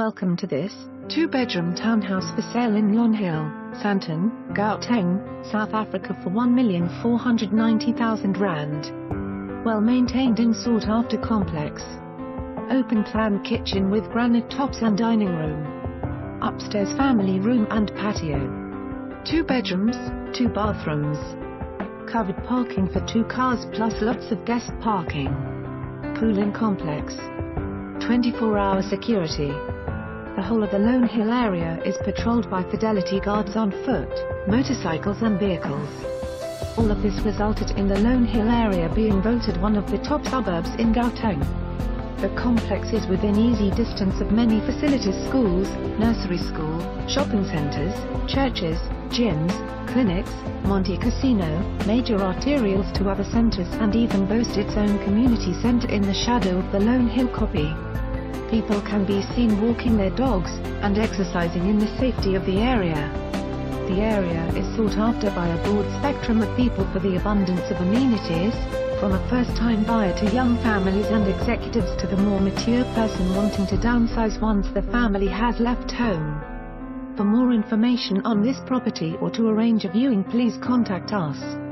Welcome to this two-bedroom townhouse for sale in Lonehill, Sandton, Gauteng, South Africa for 1,490,000 rand. Well maintained and sought after complex. Open plan kitchen with granite tops and dining room. Upstairs family room and patio. Two bedrooms, two bathrooms. Covered parking for two cars plus lots of guest parking. Pool in complex. 24-hour security. The whole of the Lone Hill area is patrolled by Fidelity guards on foot, motorcycles and vehicles. All of this resulted in the Lone Hill area being voted one of the top suburbs in Gauteng. The complex is within easy distance of many facilities schools, nursery school, shopping centers, churches, gyms, clinics, Monte Casino, major arterials to other centers and even boasts its own community center in the shadow of the Lone Hill Kopje people can be seen walking their dogs, and exercising in the safety of the area. The area is sought after by a broad spectrum of people for the abundance of amenities, from a first-time buyer to young families and executives to the more mature person wanting to downsize once the family has left home. For more information on this property or to arrange a viewing please contact us.